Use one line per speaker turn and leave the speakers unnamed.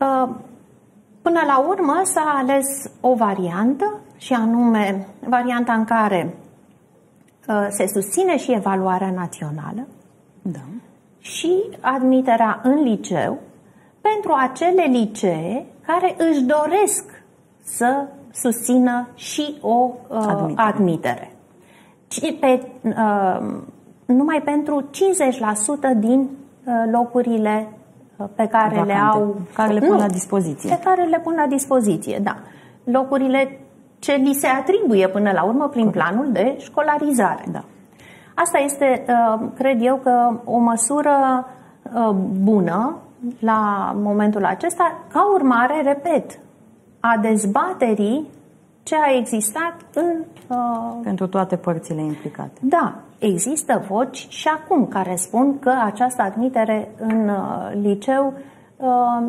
Uh, până la urmă s-a ales o variantă și anume varianta în care uh, se susține și evaluarea națională
Da.
și admiterea în liceu pentru acele licee care își doresc să susțină și o uh,
Admitere.
admitere. Ci- Pe, uh, numai pentru 50% din uh, locurile uh, pe care le
Vacante,
au
care le pun la dispoziție.
Pe care le pun la dispoziție, da. Locurile ce li se atribuie până la urmă prin planul de școlarizare.
Da.
Asta este, uh, cred eu, că o măsură uh, bună la momentul acesta, ca urmare, repet, a dezbaterii ce a existat în. uh,
Pentru toate părțile implicate.
Da, există voci și acum care spun că această admitere în uh, liceu uh,